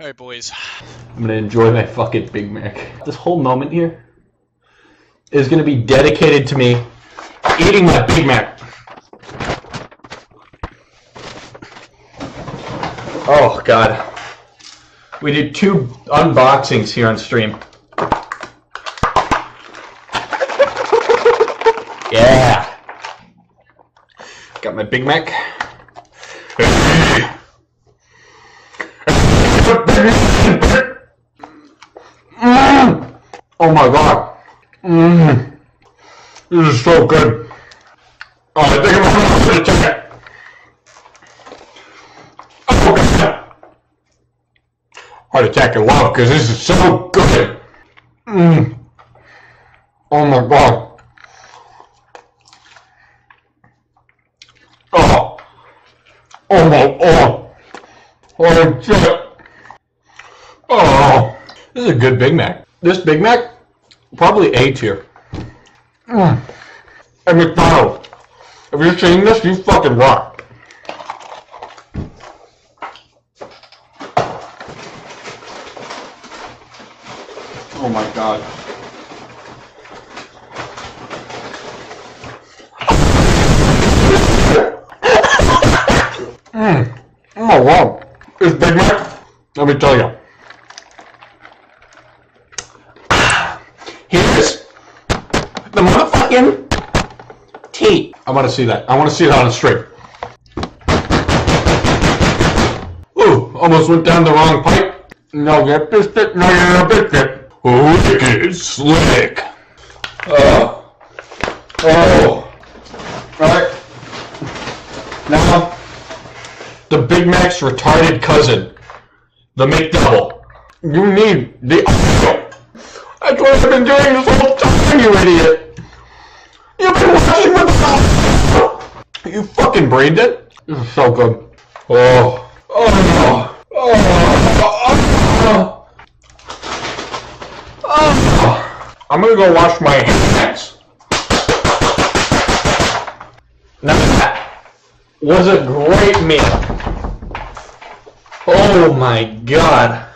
Alright, boys. I'm gonna enjoy my fucking Big Mac. This whole moment here is gonna be dedicated to me eating my Big Mac. Oh god. We did two unboxings here on stream. Yeah. Got my Big Mac. Oh my god. Mm. This is so good. Oh, I think I'm gonna check it. Oh god. Heart attack and love because this is so good. Mm. Oh my god. Oh. Oh my oh. Oh shit. Oh. This is a good Big Mac. This Big Mac, probably A tier. Mm. And McDonald's. If you're seeing this, you fucking rock. Oh my god. Mm. Oh wow. This Big Mac, let me tell you. Here's the motherfucking teeth. I want to see that. I want to see it on a stream. Ooh, almost went down the wrong pipe. No get biscuit, no get a biscuit. Ooh, wicked slick. Uh, oh. Alright. Now, the Big Mac's retarded cousin, the McDouble. You need the That's what I've been doing this whole time, you idiot! You've been watching with the You fucking brained it? This is so good. Oh. Oh. Oh. Oh. oh. I'm gonna go wash my hands. Now that was a great meal. Oh my god.